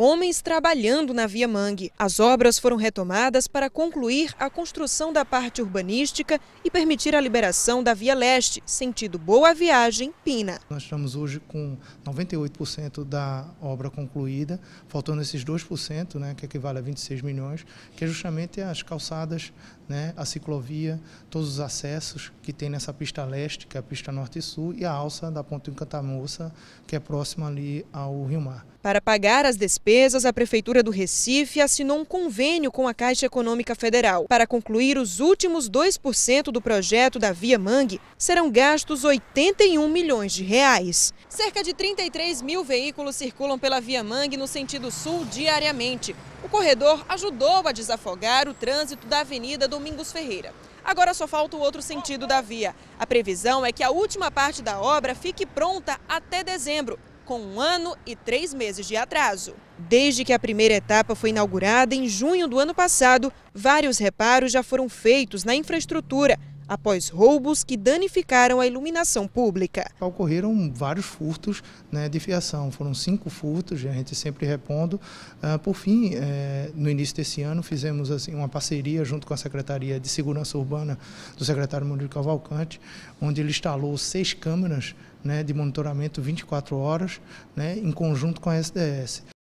homens trabalhando na Via Mangue. As obras foram retomadas para concluir a construção da parte urbanística e permitir a liberação da Via Leste, sentido Boa Viagem, Pina. Nós estamos hoje com 98% da obra concluída, faltando esses 2%, né, que equivale a 26 milhões, que é justamente as calçadas, né, a ciclovia, todos os acessos que tem nessa pista leste, que é a pista norte e sul, e a alça da Ponte Encantamoça, que é próxima ali ao Rio Mar. Para pagar as despesas, a Prefeitura do Recife assinou um convênio com a Caixa Econômica Federal. Para concluir os últimos 2% do projeto da Via Mangue, serão gastos 81 milhões de reais. Cerca de 33 mil veículos circulam pela Via Mangue no sentido sul diariamente. O corredor ajudou a desafogar o trânsito da Avenida Domingos Ferreira. Agora só falta o outro sentido da via. A previsão é que a última parte da obra fique pronta até dezembro, com um ano e três meses de atraso. Desde que a primeira etapa foi inaugurada em junho do ano passado, vários reparos já foram feitos na infraestrutura, após roubos que danificaram a iluminação pública. Ocorreram vários furtos né, de fiação, foram cinco furtos, a gente sempre repondo. Uh, por fim, eh, no início desse ano, fizemos assim, uma parceria junto com a Secretaria de Segurança Urbana do secretário Murilo Cavalcante, onde ele instalou seis câmeras né, de monitoramento 24 horas, né, em conjunto com a SDS.